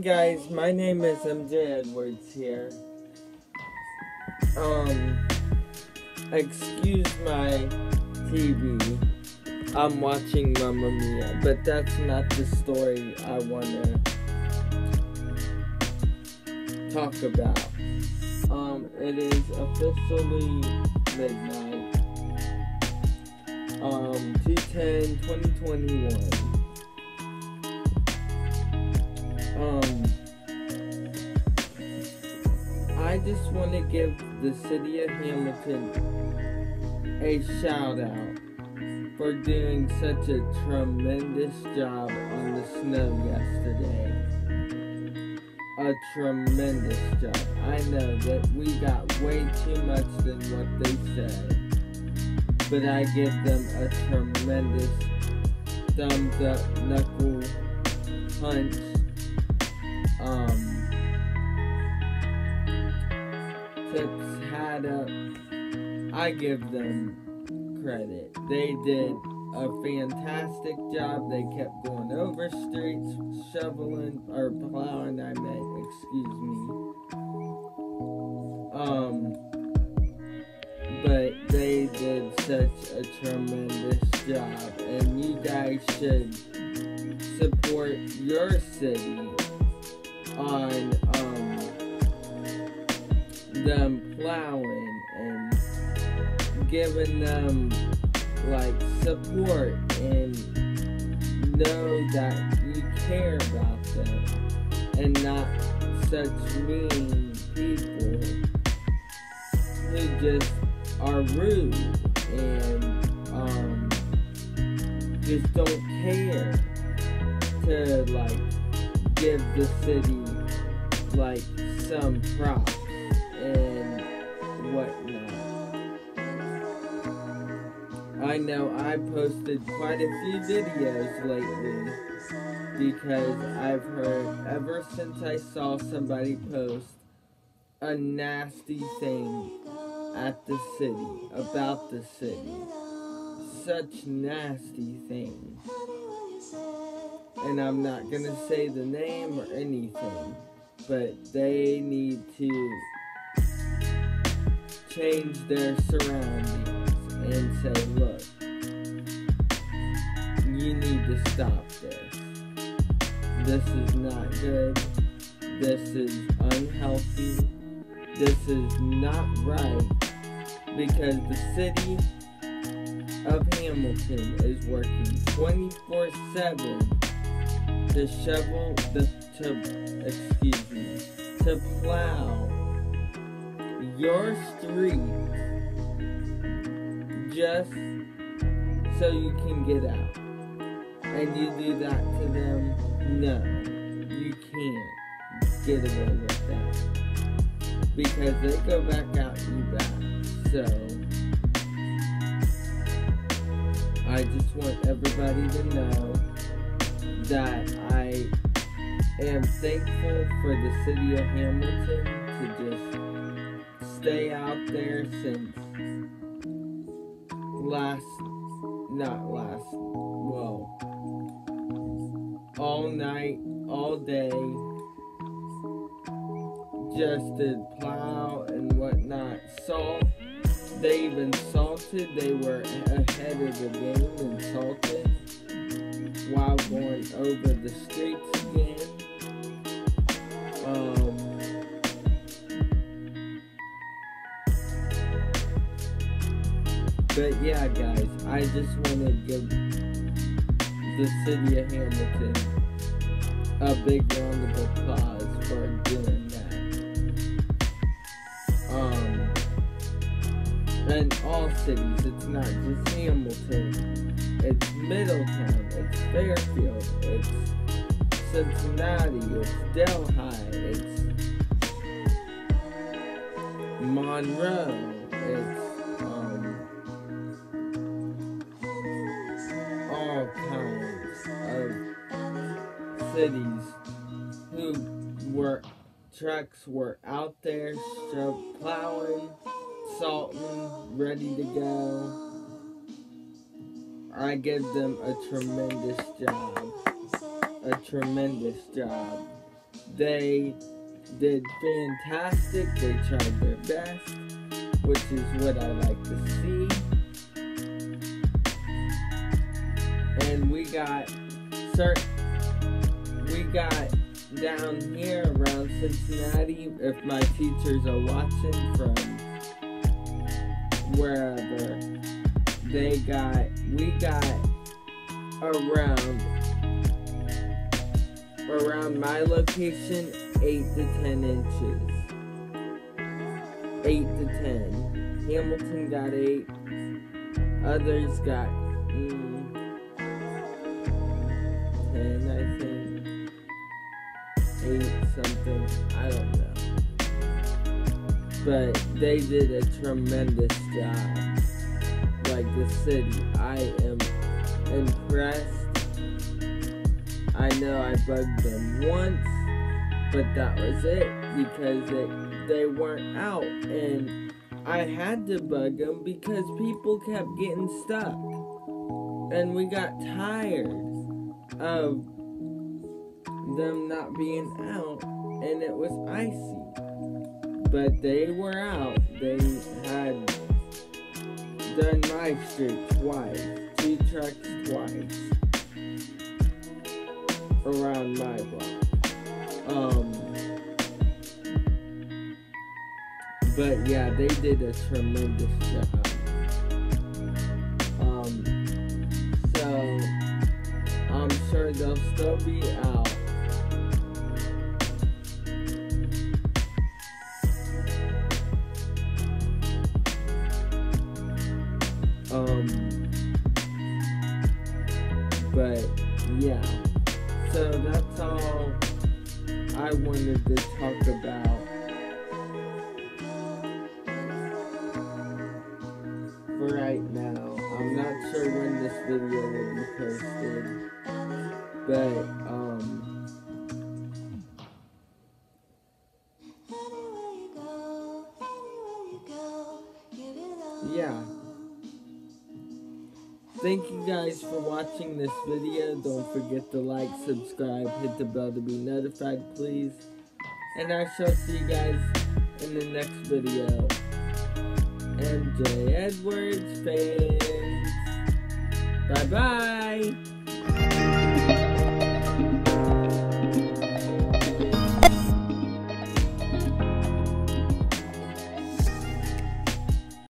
guys, my name is MJ Edwards here. Um, excuse my TV. I'm watching Mamma Mia, but that's not the story I want to talk about. Um, it is officially midnight. Um, 210 2021. Um, I just want to give the city of Hamilton a shout out for doing such a tremendous job on the snow yesterday. A tremendous job. I know that we got way too much than what they said, but I give them a tremendous thumbs up, knuckle punch um, tips had a. I give them credit. They did a fantastic job. They kept going over streets, shoveling or plowing. I meant, excuse me. Um, but they did such a tremendous job, and you guys should support your city on um, them plowing and giving them like support and know that you care about them and not such mean people. Who just are rude and um, just don't care to like give the city like some props whatnot. I know I posted quite a few videos lately because I've heard ever since I saw somebody post a nasty thing at the city, about the city. Such nasty things. And I'm not gonna say the name or anything but they need to change their surroundings and say, look, you need to stop this. This is not good. This is unhealthy. This is not right because the city of Hamilton is working 24 7 to shovel the to excuse me to plow your street just so you can get out. And you do that to them? No you can't get away with that. Because they go back out you back. So I just want everybody to know that I am thankful for the city of Hamilton to just stay out there since last, not last, well, all night, all day, just to plow and whatnot. Salt, they even salted, they were ahead of the game and salted while going over the streets again. But yeah, guys, I just want to give the city of Hamilton a big round of applause for doing that. Um, and all cities, it's not just Hamilton, it's Middletown, it's Fairfield, it's Cincinnati, it's Delhi, it's Monroe, cities who were trucks were out there plowing, salting, ready to go. I give them a tremendous job. A tremendous job. they did fantastic. They tried their best, which is what I like to see. And we got certain we got down here around Cincinnati, if my teachers are watching from wherever, they got, we got around, around my location, 8 to 10 inches. 8 to 10. Hamilton got 8. Others got mm, 10, I think something. I don't know. But they did a tremendous job. Like the city. I am impressed. I know I bugged them once, but that was it because it, they weren't out. And I had to bug them because people kept getting stuck. And we got tired of them not being out and it was icy. But they were out. They had done my street twice. Two trucks twice. Around my block. Um But yeah, they did a tremendous job. Um so I'm sure they'll still be out. Um, but yeah, so that's all I wanted to talk about for right now. I'm not sure when this video will be posted, but um. Yeah. Thank you guys for watching this video. Don't forget to like, subscribe, hit the bell to be notified, please. And I shall see you guys in the next video. MJ Edwards fans. Bye bye.